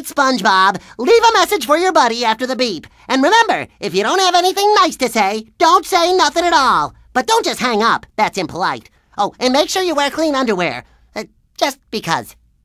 it's SpongeBob. Leave a message for your buddy after the beep. And remember, if you don't have anything nice to say, don't say nothing at all. But don't just hang up. That's impolite. Oh, and make sure you wear clean underwear. Uh, just because.